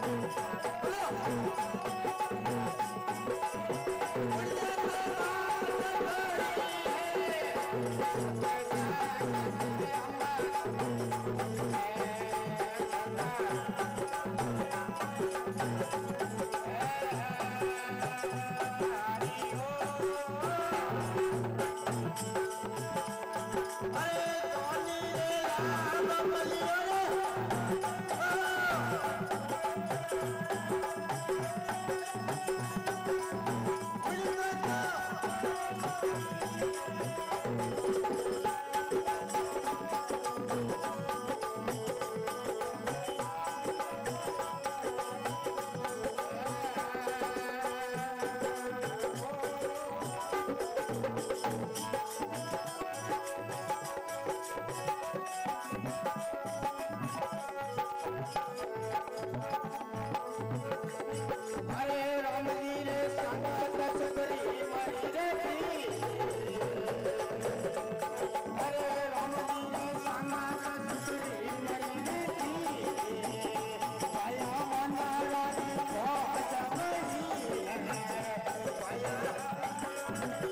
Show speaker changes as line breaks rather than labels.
Hey! Thank you.